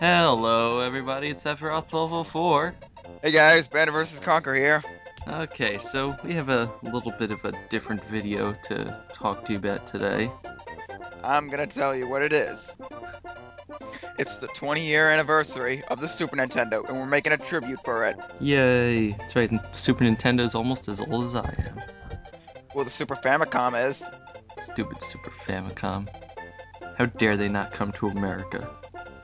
Hello, everybody. It's Sephiroth1204. Hey guys, Banjo vs. Conker here. Okay, so we have a little bit of a different video to talk to you about today. I'm gonna tell you what it is. It's the 20 year anniversary of the Super Nintendo, and we're making a tribute for it. Yay! That's right, and Super Nintendo's almost as old as I am. Well, the Super Famicom is. Stupid Super Famicom. How dare they not come to America?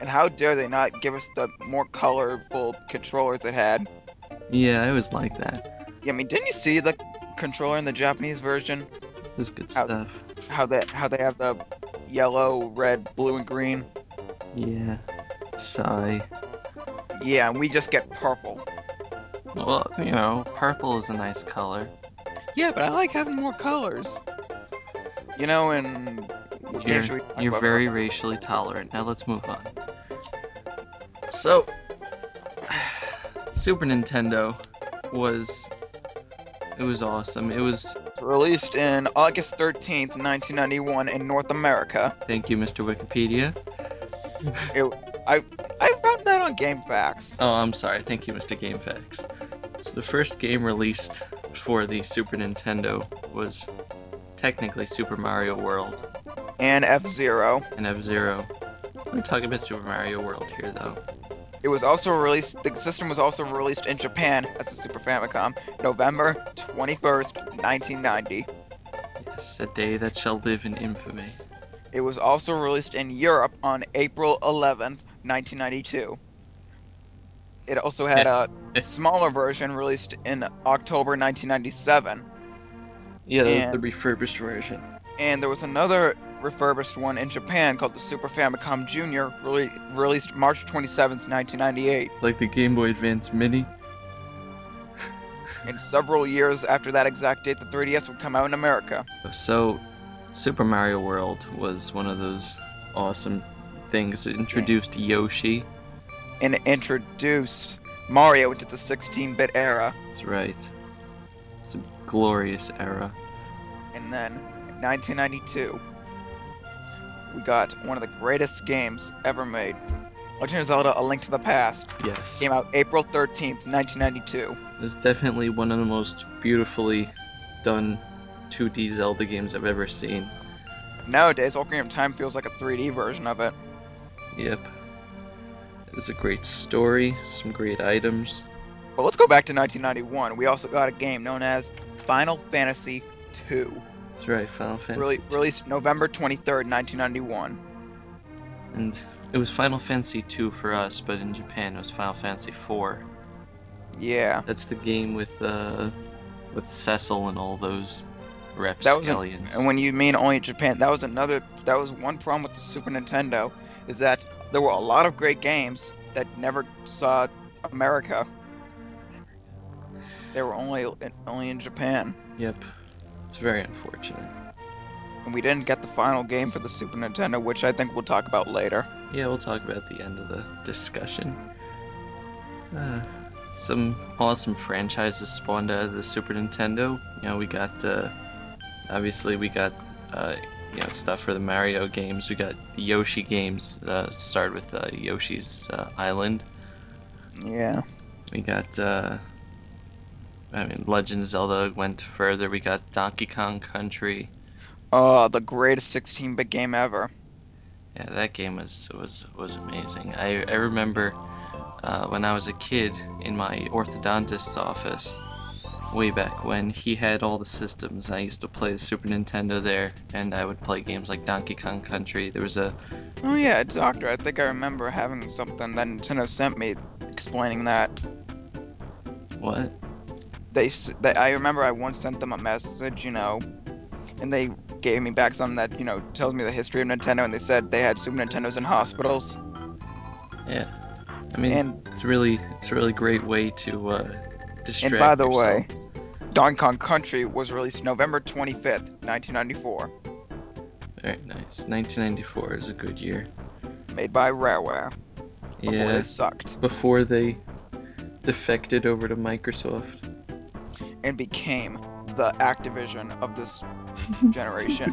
And how dare they not give us the more colorful controllers it had? Yeah, I always like that. Yeah, I mean, didn't you see the controller in the Japanese version? This is good How- stuff. How they how they have the yellow, red, blue, and green. Yeah. Sigh. Yeah, and we just get purple. Well, you know, purple is a nice color. Yeah, but I like having more colors. You know, and You're, should we talk you're very racially tolerant. Now let's move on. So, Super Nintendo was it was awesome. It was released in August 13th, 1991 in North America. thank you, Mr. Wikipedia. I found that on GameFAQs. Oh, I'm sorry. Thank you, Mr. GameFAQs. So the first game released for the Super Nintendo was technically Super Mario World And F-Zero. and F-Zero. We're talking about Super Mario World here, though. It was also released, the system was also released in Japan as the Super Famicom, November 21st, 1990. Yes, a day that shall live in infamy. It was also released in Europe on April 11th, 1992. It also had a smaller version released in October 1997. Yeah, that was the refurbished version. and there was another refurbished one in Japan called the Super Famicom Junior, rele- released March 27th, 1998. It's like the Game Boy Advance Mini. And several years after that exact date, the 3DS would come out in America. So, Super Mario World was one of those awesome things. It introduced Yoshi. And it introduced Mario into the 16-bit era. That's right. It's a glorious era. And then, 1992, we got one of the greatest games ever made. Legend of Zelda: A Link to the Past Yes. came out April 13th, 1992. It's definitely one of the most beautifully done 2D Zelda games I've ever seen. Nowadays, Ocarina of Time feels like a 3D version of it. Yep. It's a great story, some great items. But let's go back to 1991. We also got a game known as Final Fantasy II, That's right, Final Fantasy. really, released November 23rd, 1991. And it was Final Fantasy 2 for us, but in Japan it was Final Fantasy 4. Yeah, That's the game with uh with Cecil and all those That was and when you mean only Japan, that was another. That was one problem with the Super Nintendo, is that there were a lot of great games that never saw America. They were only only in Japan, Yep. It's very unfortunate. and we didn't get the final game for the Super Nintendo, which I think we'll talk about later. Yeah, we'll talk about the end of the discussion. Uh, some awesome franchises spawned out of the Super Nintendo. You know, we got uh, obviously we got uh, you know stuff for the Mario games. We got the Yoshi games. Uh, started with uh, Yoshi's uh, Island. Yeah. We got uh, I mean Legend of Zelda went further. We got Donkey Kong Country. Oh, the greatest 16-bit game ever. Yeah, that game was was was amazing. I I remember uh, when I was a kid in my orthodontist's office, way back when he had all the systems. I used to play the Super Nintendo there, and I would play games like Donkey Kong Country. There was a Oh yeah, Doctor. I think I remember having something that Nintendo sent me explaining that. what? They, they I remember I once sent them a message, you know, and they gave me back something that you know tells me the history of Nintendo, and they said they had Super Nintendos in hospitals. Yeah, I mean And it's really it's a really great way to uh, distract. and by the yourself. way, Donkey Kong Country was released November 25th, 1994, very nice. 1994 is a good year. made by Rareware. Before Yeah, they sucked before they defected over to Microsoft. And became the Activision of this generation.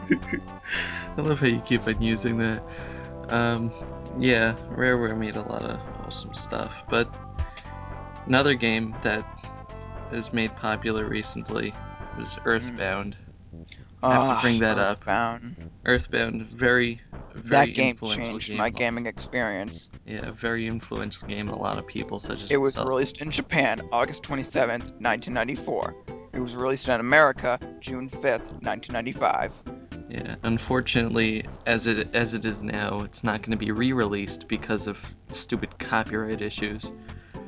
I love how you keep on using that. Um, Yeah, Rareware made a lot of awesome stuff, but another game that is made popular recently was Earthbound. I have to ah, bring that up. Earthbound. Earthbound, very, very That game influential changed game. my gaming experience. Yeah, very influential game in a lot of people, such as It was myself. released in Japan August 27th, 1994. It was released in America June 5th, 1995. Yeah, unfortunately, as it as it is now, it's not going to be re-released because of stupid copyright issues.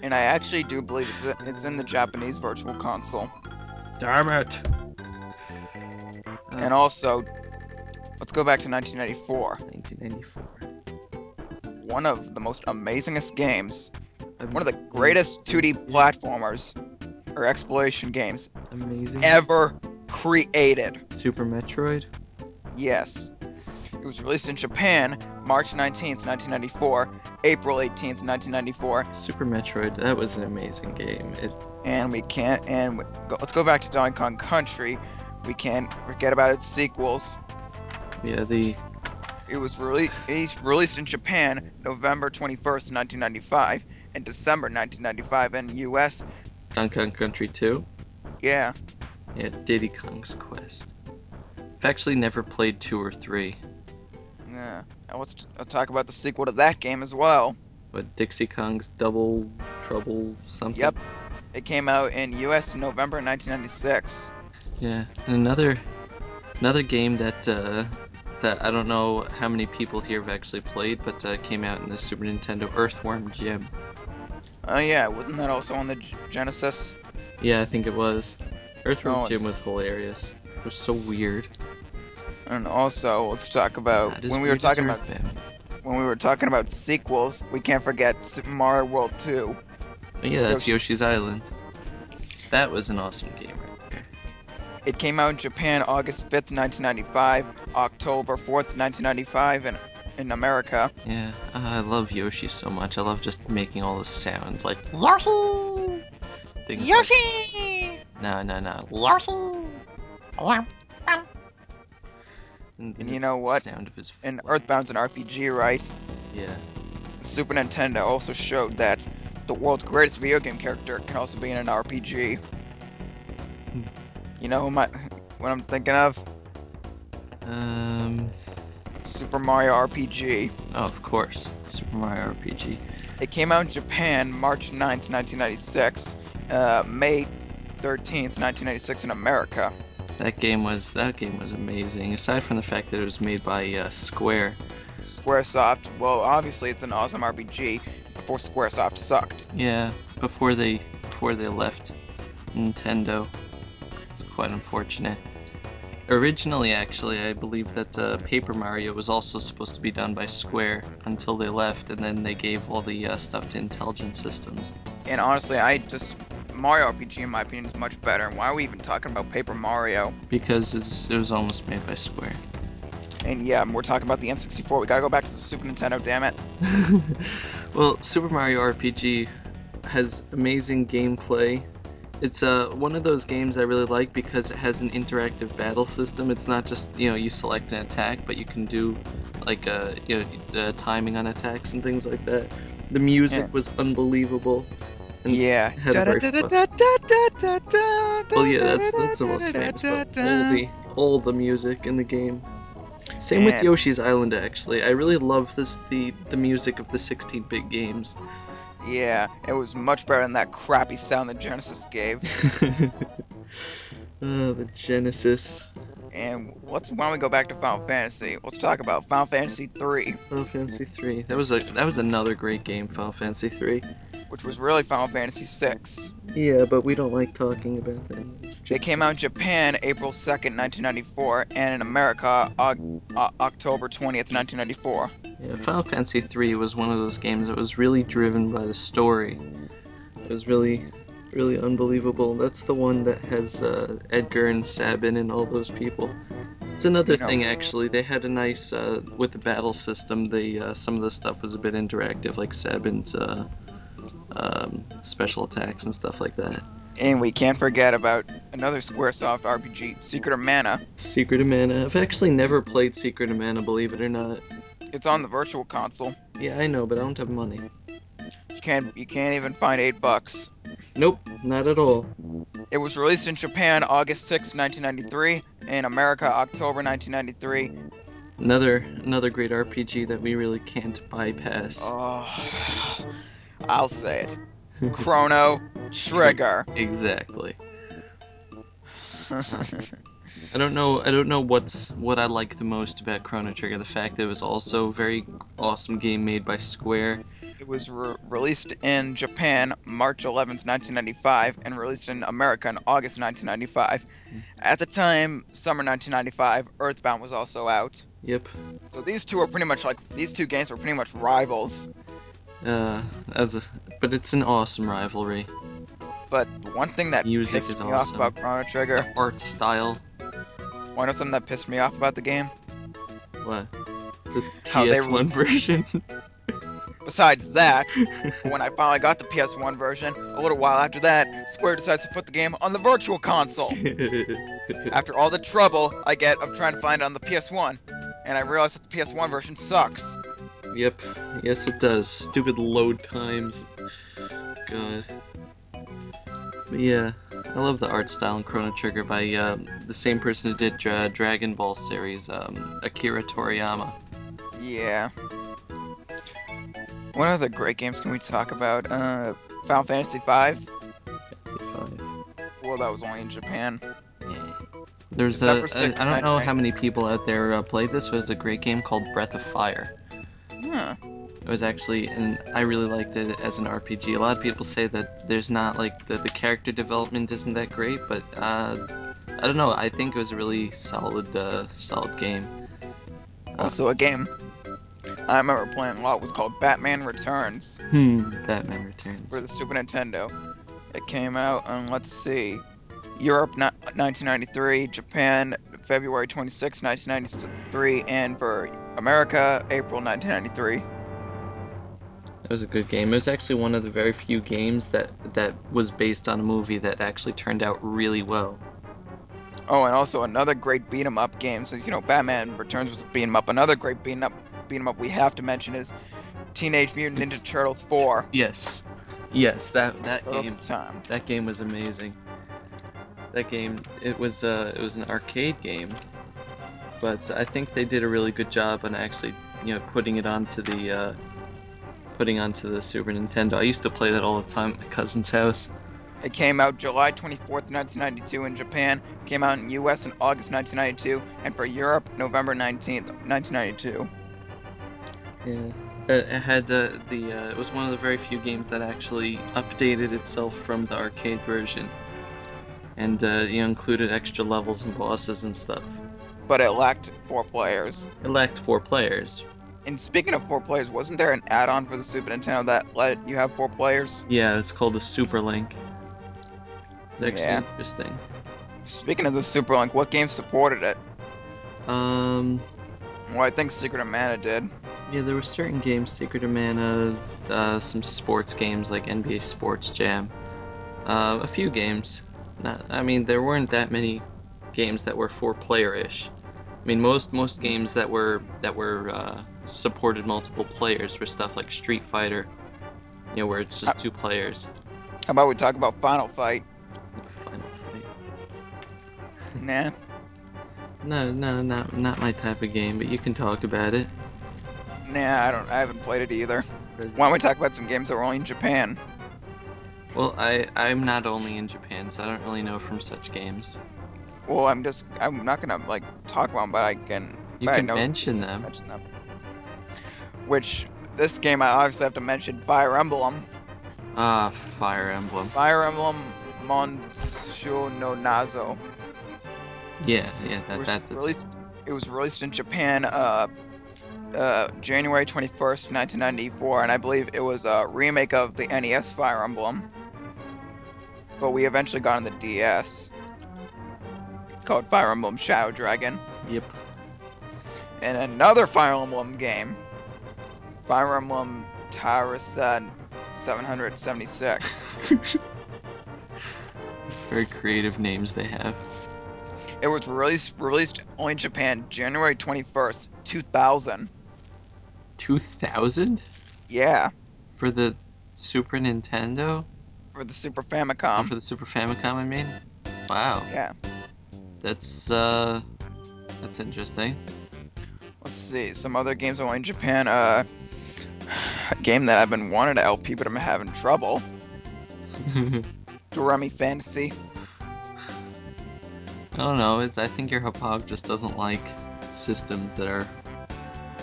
And I actually do believe it's, it's in the Japanese Virtual Console. Damn it! And oh. also, let's go back to 1994. 1994. One of the most amazingest games, Am- one of the greatest 2D platformers or exploration games amazing ever created. Super Metroid. Yes. It was released in Japan March 19th, 1994, April 18th, 1994, Super Metroid. That was an amazing game. It and we can't and we, go, let's go back to Donkey Kong Country. We can't forget about its sequels. yeah the It was really released in Japan November 21st, 1995, and December 1995 in the US. Donkey Kong Country 2. Yeah, Yeah, Diddy Kong's Quest. I've actually never played two or three, yeah. And let's t- uh, talk about the sequel to that game as well. but Dixie Kong's Double Trouble something. Yep. It came out in US in November 1996. Yeah, and another another game that uh, that I don't know how many people here have actually played, but uh, came out in the Super Nintendo Earthworm Jim. Oh yeah, wasn't that also on the G- Genesis? Yeah, I think it was. Earthworm Oh, Jim it's- was hilarious. It was so weird. And also, let's talk about when we were talking about when we were talking about sequels. We can't forget Super Mario World 2. Oh, yeah, that's Yoshi's Island. That was an awesome game. It came out in Japan August 5th, 1995, October 4th, 1995, in in America. Yeah, uh, I love Yoshi so much. I love just making all the sounds like Yoshi. Things like- Yoshi! no, no, no. Yoshi! And, And you know what? Sound of his And. Earthbound's an RPG, right? Yeah. Super Nintendo also showed that the world's greatest video game character can also be in an RPG. You know who my, what I'm thinking of? Um. Super Mario RPG. Oh, of course. Super Mario RPG. It came out in Japan March 9th, 1996, uh, May 13th, 1996 in America. That game was that game was amazing. Aside from the fact that it was made by uh, Square. Squaresoft, well, obviously it's an awesome RPG before Squaresoft sucked. Yeah. Before they before they left Nintendo. Quite unfortunate. Originally, actually, I believe that uh, Paper Mario was also supposed to be done by Square until they left, and then they gave all the uh, stuff to Intelligent Systems. And honestly, I just Mario RPG in my opinion is much better. And why are we even talking about Paper Mario? Because it's, it was almost made by Square. And yeah, we're talking about the N64. We gotta go back to the Super Nintendo, damn it. well, Super Mario RPG has amazing gameplay. It's uh, one of those games I really like because it has an interactive battle system. It's not just you know you select an attack, but you can do like uh, you know the timing on attacks and things like that. The music Yeah. was unbelievable. Yeah. had a very fun- Well, yeah, that's that's the most famous. All the all the music in the game. Same with Yoshi's Island. Actually, I really love this the the music of the 16-bit games. Yeah, it was much better than that crappy sound that Genesis gave. oh, the Genesis. And let's why don't we go back to Final Fantasy? Let's talk about Final Fantasy 3, Final Fantasy 3. That was a that was another great game, Final Fantasy 3. Which was really Final Fantasy VI. Yeah, but we don't like talking about that. It came out in Japan April 2nd, 1994, and in America Oc- O- October 20th, 1994. Yeah, Final Fantasy 3 was one of those games that was really driven by the story. It was really really unbelievable. That's the one that has uh, Edgar and Sabin and all those people. It's another You know- thing actually. They had a nice uh, with the battle system. The uh, some of the stuff was a bit interactive, like Sabin's uh, um, special attacks and stuff like that. And we can't forget about another Squaresoft RPG, Secret of Mana. Secret of Mana. I've actually never played Secret of Mana, believe it or not. It's on the Virtual Console. Yeah, I know, but I don't have money. You can't you can't even find eight bucks. Nope, not at all. It was released in Japan August 6, 1993, in America October 1993. Another another great RPG that we really can't bypass. Oh, I'll say it. Chrono Trigger. exactly. I don't know. I don't know what's what I like the most about Chrono Trigger. The fact that it was also a very awesome game made by Square. It was re- released in Japan March 11th, 1995, and released in America in August 1995. Hmm. At the time, summer 1995, Earthbound was also out. Yep. So these two are pretty much like these two games were pretty much rivals. Uh, as a, but it's an awesome rivalry. But one thing that Music pissed is me off about Chrono Trigger, The art style. one of something that pissed me off about the game, What? The How they- PS1 version. besides that, when I finally got the PS1 version, a little while after that, Square decides to put the game on the Virtual Console. After all the trouble I get of trying to find it on the PS1, and I realize that the PS1 version sucks. Yep. Yes, it does. Stupid load times. God. But yeah, I love the art style in Chrono Trigger by uh, the same person who did Dra- Dragon Ball series, um, Akira Toriyama. Yeah. What other great games can we talk about? Uh, Final Fantasy V. Fantasy Five. Well, that was only in Japan. Yeah. There's a, 6th, I don't know how many people out there uh, played this, but it was a great game called Breath of Fire. Huh. It was actually, and I really liked it as an RPG. A lot of people say that there's not like the, the character development isn't that great, but uh, I don't know. I think it was a really solid, uh, solid game. Also, a game I remember playing a lot was called Batman Returns Hmm. Batman Returns. for the Super Nintendo. It came out on, let's see, Europe ni- 1993, Japan February 26, 1993, and for America, April 1993. It was a good game. It was actually one of the very few games that that was based on a movie that actually turned out really well. Oh, and also another great beat 'em up game. Since you know Batman Returns was a beat 'em up, another great beat 'em up beat 'em up we have to mention is Teenage Mutant Ninja It's- Turtles 4. Yes. Yes, that that Turtles game Time. That game was amazing. That game, it was uh, it was an arcade game, but I think they did a really good job on actually, you know, putting it onto the, uh, putting onto the Super Nintendo. I used to play that all the time at my cousin's house. It came out July 24th, 1992 in Japan. It came out in US in August 1992, and for Europe, November 19th, 1992. Yeah. It, had the the, uh, it was one of the very few games that actually updated itself from the arcade version, and uh, you know, included extra levels and bosses and stuff. But it lacked four players. It lacked four players. And speaking of four players, wasn't there an add-on for the Super Nintendo that let you have four players? Yeah, it's called the Super Link. It's Yeah. interesting. Speaking of the Super Link, what games supported it? Um, Well, I think Secret of Mana did. yeah, there were certain games, Secret of Mana, uh, some sports games like NBA Sports Jam, uh, a few games. Not, I mean, there weren't that many games that were four-player-ish. I mean, most most games that were that were uh, supported multiple players were stuff like Street Fighter, you know, where it's just two players. How about we talk about Final Fight? Final Fight. Nah. No, no, not not my type of game, but you can talk about it. Nah, I don't. I haven't played it either. Why don't we talk about some games that were only in Japan? Well, I I'm not only in Japan, so I don't really know from such games. Well, I'm just. I'm not gonna like talk about them, but I can. You can know- mention them. mention them. Which this game I obviously have to mention Fire Emblem. Ah, Fire Emblem. Fire Emblem Monsho no Nazo. Yeah, yeah, It that, was that's it. released. It was released in Japan, uh, uh, January 21st, 1994, and I believe it was a remake of the NES Fire Emblem. But we eventually got on the DS. Called Fire Emblem Shadow Dragon. Yep. And another Fire Emblem game. Fire Emblem Tarasen 776. Very creative names they have. It was released released only in Japan January 21st, 2000. 2000 Yeah, for the Super Nintendo? for the Super Oh, Famicom. for the Super Famicom, I mean. Wow, Yeah. That's uh, that's interesting. Let's see some other games only in Japan. Uh, a game that I've been wanting to LP, but I'm having trouble. Doremi Fantasy. I don't know. It's, I think your Hauppauge just doesn't like systems that are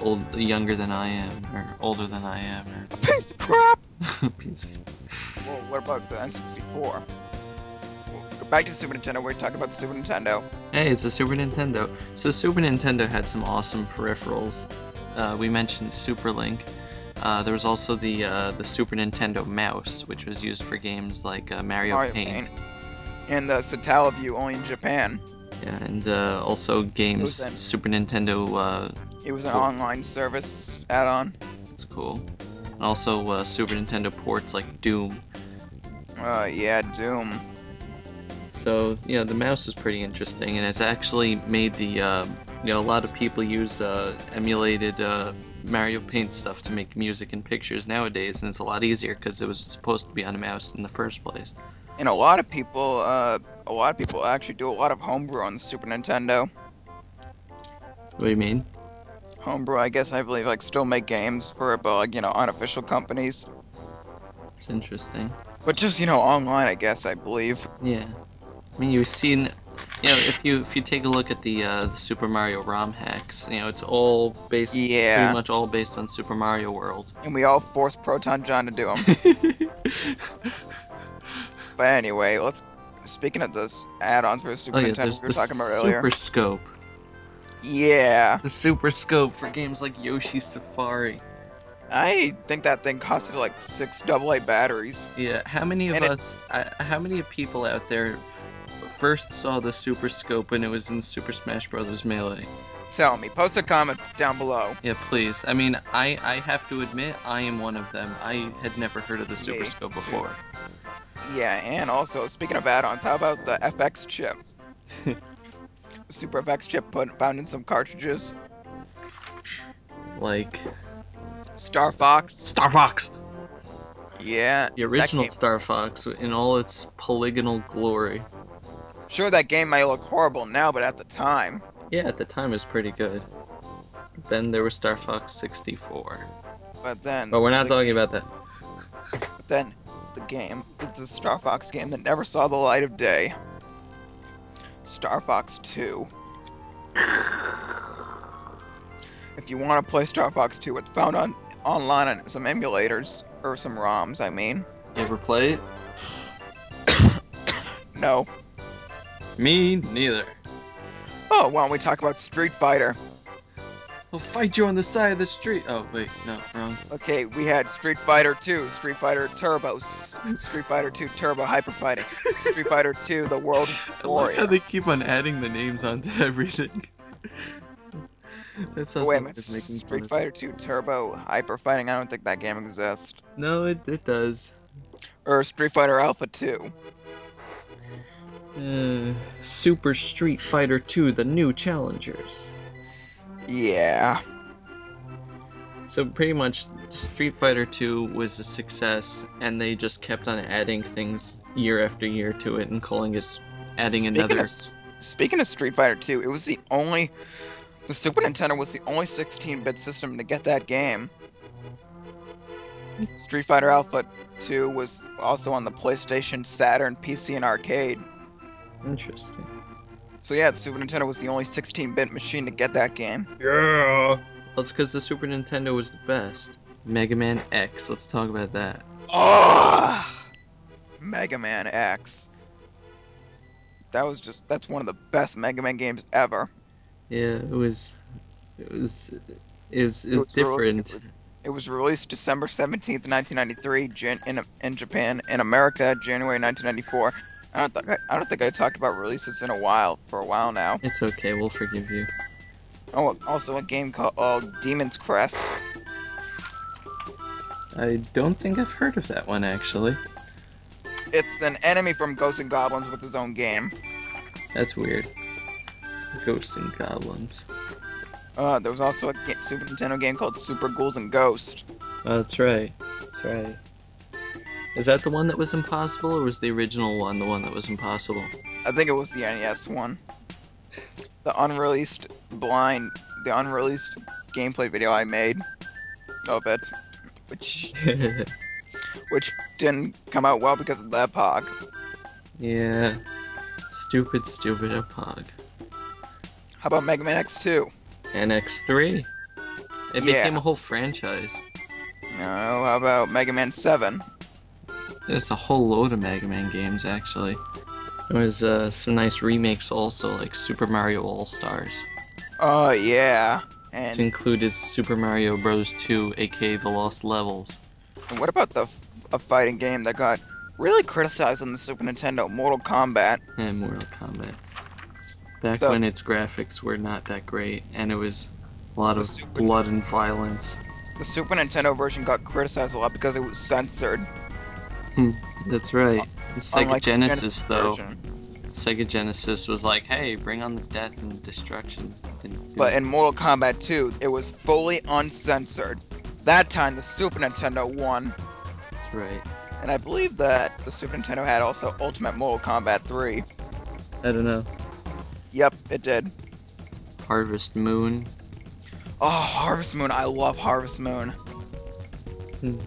old, younger than I am, or older than I am, A piece of crap. or piece- Well, what about the N64? Back to Super Nintendo. We're talking about the Super Nintendo. Hey, it's the Super Nintendo. So Super Nintendo had some awesome peripherals. Uh, we mentioned Super Link. Uh, there was also the uh, the Super Nintendo mouse, which was used for games like uh, Mario, Mario Paint. Paint. And the Satellaview only in Japan. Yeah, and uh, also games an- Super Nintendo. Uh, It was an Cool. online service add-on. it's cool. And also uh, Super Nintendo ports like Doom. Uh, yeah, Doom. So you know, the mouse is pretty interesting, and it's actually made the uh, you know a lot of people use uh, emulated uh, Mario Paint stuff to make music and pictures nowadays, and it's a lot easier because it was supposed to be on a mouse in the first place. And a lot of people, uh, a lot of people actually do a lot of homebrew on the Super Nintendo. What do you mean? Homebrew, I guess, I believe, like, still make games for, but, like, you know, unofficial companies. It's interesting. But just, you know, online, I guess, I believe. Yeah, I mean you've seen, you know, if you if you take a look at the uh, the Super Mario ROM hacks, you know, it's all based Yeah. pretty much all based on Super Mario World. And we all forced ProtonJon to do them. but anyway, let's. Speaking of those add-ons for Super Oh yeah, Nintendo, we were talking about earlier. Super Scope. Yeah, The Super Scope for games like Yoshi Safari. I think that thing costed like six AA batteries. Yeah, how many of And it- us, uh, how many people out there first saw the Super Scope when it was in Super Smash Bros. Melee? Tell me, post a comment down below. Yeah, please. I mean, I, I have to admit, I am one of them. I had never heard of the Super Me Scope before. Yeah, and also speaking of add-ons, how about the FX chip? Super FX chip put, found in some cartridges. Like, Star Fox. Star Fox! Yeah. The original Star Fox in all its polygonal glory. Sure, that game might look horrible now, but at the time, Yeah, at the time it was pretty good. Then there was Star Fox 64. but then. But we're not talking game- about that. But then the game, the, the Star Fox game that never saw the light of day. Star Fox 2. If you want to play Star Fox 2, it's found on online on some emulators or some ROMs. I mean, You ever play it? no. Me neither. Oh, why don't we talk about Street Fighter? I'll fight you on the side of the street. Oh, wait, no, wrong. Okay, we had Street Fighter 2, Street Fighter Turbo, Street Fighter 2 Turbo Hyper Fighting, Street Fighter 2 The World I like how they keep on adding the names onto everything. That's Oh, wait a minute, making Street Fighter 2 Turbo Hyper Fighting. I don't think that game exists. No, it, it does. Or Street Fighter Alpha 2. Uh, Super Street Fighter 2, the new challengers. Yeah. So pretty much Street Fighter 2 was a success and they just kept on adding things year after year to it and calling it adding Speaking another Of, speaking of Street Fighter 2, it was the only. The Super Nintendo was the only 16-bit system to get that game. Street Fighter Alpha 2 was also on the PlayStation, Saturn, PC, and arcade. Interesting. So yeah, the Super Nintendo was the only 16-bit machine to get that game. Yeah. That's because the Super Nintendo was the best. Mega Man X, let's talk about that. Oh! Mega Man X. That was just that's one of the best Mega Man games ever. Yeah, it was it was it was, it was was really- different. It was, it was released December 17th, 1993 in in Japan. In America, January 1994. I don't think I, I don't think I talked about releases in a while for a while now. It's okay, we'll forgive you. Oh, also a game called oh, Demon's Crest. I don't think I've heard of that one actually. It's an enemy from Ghosts and Goblins with his own game. That's weird. Ghosts and goblins. Uh, there was also a Super Nintendo game called Super Ghouls and Ghost. Oh, that's right. That's right. Is that the one that was impossible, or was the original one the one that was impossible? I think it was the NES one. The unreleased blind, the unreleased gameplay video I made of it, which which didn't come out well because of that pog. yeah. Stupid, stupid Pog. How about Mega Man X2? NX3. It Yeah. became a whole franchise. No, how about Mega Man 7? There's a whole load of Mega Man games, actually. There was uh, some nice remakes also, like Super Mario All Stars. Oh yeah. Which And, included Super Mario Bros. 2, aka The Lost Levels. and what about the a fighting game that got really criticized on the Super Nintendo, Mortal Kombat? and Mortal Kombat. Back The- when its graphics were not that great, and it was a lot of Super- blood and violence. The Super Nintendo version got criticized a lot because it was censored. That's right. Sega unlike the Genesis, though. Sega Genesis was like, "Hey, bring on the death and destruction." Didn't But in Mortal Kombat 2, it was fully uncensored. That time, the Super Nintendo won, That's right. and I believe that the Super Nintendo had also Ultimate Mortal Kombat 3. I don't know. Yep, it did. Harvest Moon. Oh, Harvest Moon. I love Harvest Moon. Hmm.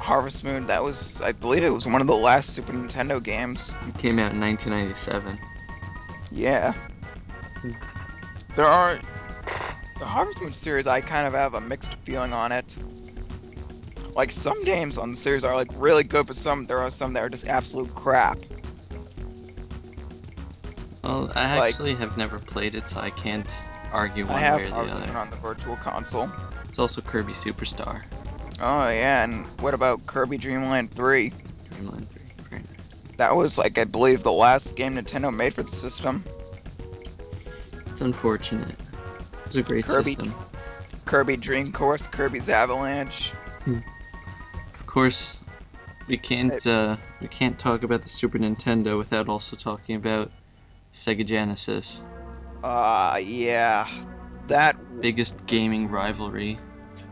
Harvest Moon, that was, I believe it was one of the last Super Nintendo games. It came out in 1997. Yeah. There are. The Harvest Moon series, I kind of have a mixed feeling on it. Like, some games on the series are, like, really good, but some, there are some that are just absolute crap. Well, I Like- actually have never played it, so I can't argue one I have way or the Harvest other. Moon on the Virtual Console. It's also Kirby Superstar. Oh, yeah, and what about Kirby Dream Land 3? Dreamland 3. Very. That was, like, I believe the last game Nintendo made for the system. It's unfortunate. It was a great Kirby. system. Kirby Dream Course, Kirby's Avalanche. Of course, we can't uh, we can't talk about the Super Nintendo without also talking about Sega Genesis, Uh, yeah. That biggest gaming rivalry.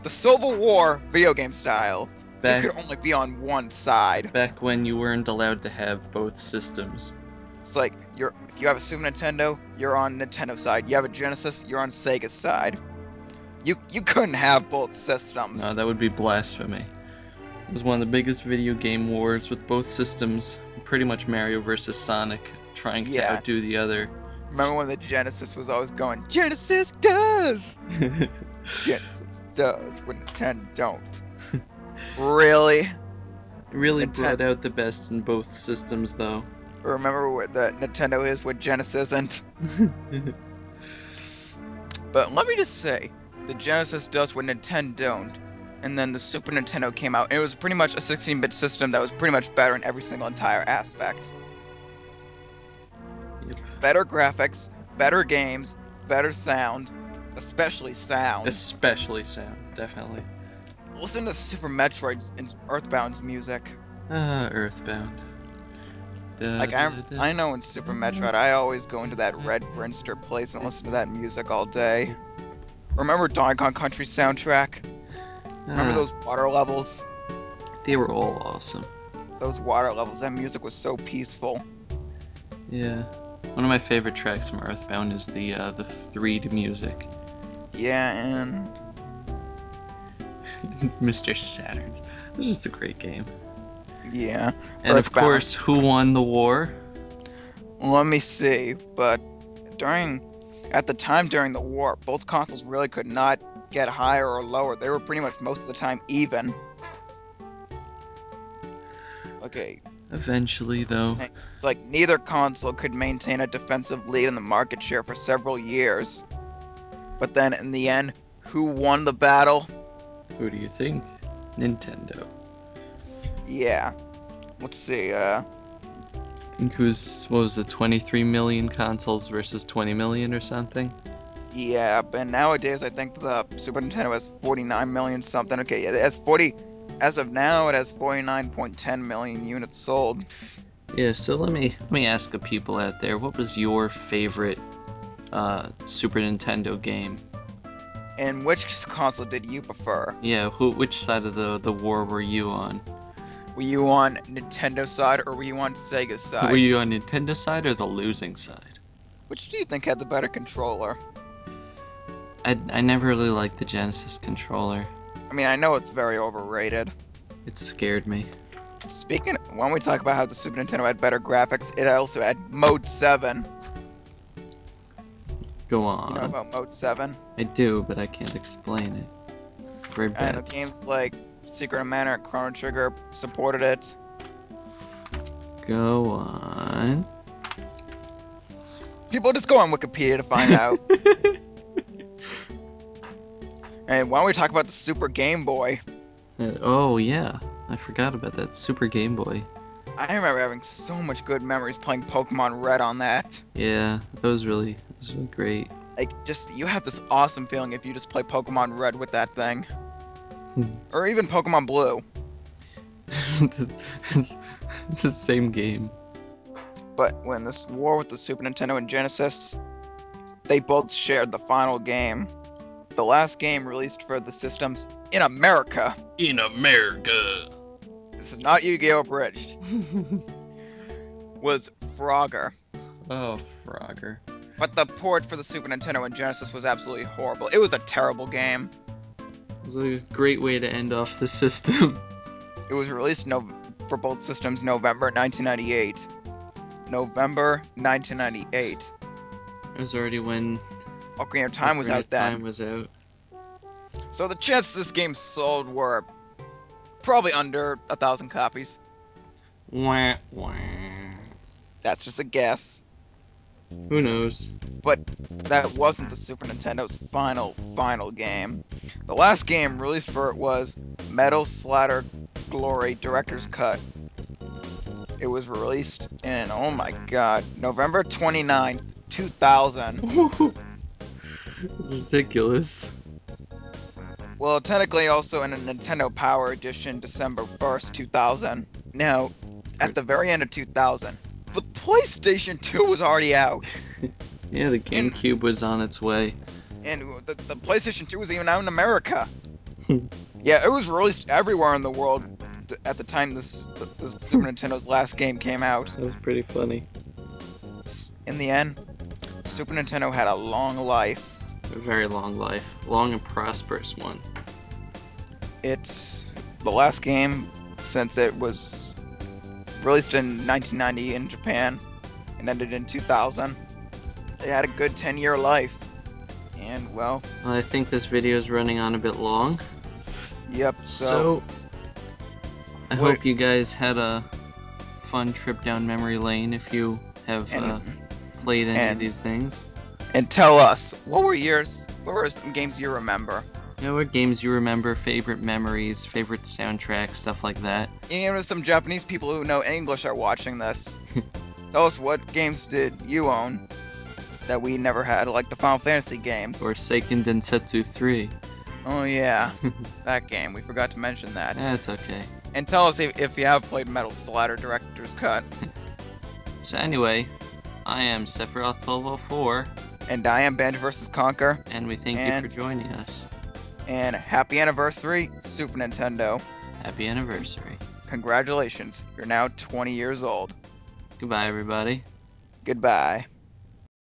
The Civil War video game style. Back it could only be on one side. back when you weren't allowed to have both systems. It's like you're if you have a Super Nintendo, you're on Nintendo side. You have a Genesis, you're on Sega side. You you couldn't have both systems. No, that would be blasphemy. It was one of the biggest video game wars with both systems, pretty much Mario versus Sonic, trying to outdo the other. Remember when the Genesis was always going, Genesis does, Genesis does, when Nintendo don't. really? really Ninten- brought out the best in both systems, though. Remember what the Nintendo is, what Genesis isn't? But let me just say, the Genesis does what Nintendo don't. And then the Super Nintendo came out, and it was pretty much a 16-bit system that was pretty much better in every single entire aspect. Yep. Better graphics, better games, better sound, especially sound. Especially sound, definitely. Listen to Super Metroid and Earthbound's music. Ah, Earthbound. Like I'm, I know in Super Metroid, I always go into that Red Brinstar place and listen to that music all day. Remember Donkey Kong Country soundtrack? Remember Ah, those water levels? They were all awesome. Those water levels. That music was so peaceful. Yeah. One of my favorite tracks from Earthbound is the uh, the 3D music. Yeah, and Mr. Saturns. Was just a great game. yeah. And of course, who won the war? Let me see. But during, at the time during the war, both consoles really could not get higher or lower. They were pretty much most of the time even. Okay, Eventually, though. it's like neither console could maintain a defensive lead in the market share for several years. But then in the end, who won the battle? Who do you think? Nintendo. Yeah. Let's see. Uh, I think it was, what was it, 23 million consoles versus 20 million or something? Yeah, but nowadays I think the Super Nintendo has 49 million something. Okay, it has 40. As of now, it has 49.10 million units sold. Yeah, so let me let me ask the people out there, what was your favorite uh, Super Nintendo game? And which console did you prefer? Yeah, who, which side of the, the war were you on? Were you on Nintendo side or were you on Sega side? Were you on Nintendo side or the losing side? Which do you think had the better controller? I, I never really liked the Genesis controller. I mean, I know it's very overrated. It scared me. Speaking, when we talk about how the Super Nintendo had better graphics, it also had Mode 7. Go on. You know about Mode 7? I do, but I can't explain it. Very bad. the games like Secret of Mana and Chrono Trigger supported it. Go on. People just go on Wikipedia to find out. And why don't we talk about the Super Game Boy? Uh, oh yeah, I forgot about that Super Game Boy. I remember having so much good memories playing Pokemon Red on that. Yeah, that was really, that is great. Like, just, you have this awesome feeling if you just play Pokemon Red with that thing. Hmm. or even Pokemon Blue. it's the same game. But when this war with the Super Nintendo and Genesis, they both shared the final game. The last game released for the systems in America. In America. This is not Yu-Gi-Oh! Abridged. Was Frogger. oh, Frogger. But the port for the Super Nintendo and Genesis was absolutely horrible. It was a terrible game. It was a great way to end off the system. It was released no- for both systems November 1998. November 1998. It was already when Ocarina of Time was out then. Time was out. So the chances this game sold were probably under a thousand copies. Wah, wah. That's just a guess. Who knows? But that wasn't the Super Nintendo's final, final game. The last game released for it was Metal Slader Glory Director's Cut. It was released in, oh my god, November 29, 2000. Ridiculous. Well, technically also in a Nintendo Power Edition, December 1st, 2000. Now, at the very end of 2000, the PlayStation 2 was already out. Yeah, the GameCube was on its way. and the, the PlayStation 2 was even out in America. yeah, it was released everywhere in the world at the time this, th- this Super Nintendo's last game came out. That was pretty funny. In the end, Super Nintendo had a long life. A very long life. Long and prosperous one. It's the last game since it was released in 1990 in Japan and ended in 2000. It had a good 10 year life. And well, Well, I think this video is running on a bit long. yep, so, So, I What- hope you guys had a fun trip down memory lane if you have and, uh, played any of these things. and tell us, what were yours, what were some games you remember? You know what games you remember, favorite memories, favorite soundtracks, stuff like that. Even if some Japanese people who know English are watching this, tell us what games did you own that we never had, like the Final Fantasy games. Or Seiken Densetsu 3. Oh yeah, that game. We forgot to mention that. That's okay. And tell us if, if you have played Metal Slader Director's Cut. So anyway, I am Sephiroth1204, And I am Banjo vs. Conker. and we thank And- you for joining us. And happy anniversary, Super Nintendo. Happy anniversary. Congratulations, you're now 20 years old. Goodbye, everybody. Goodbye.